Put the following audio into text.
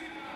Team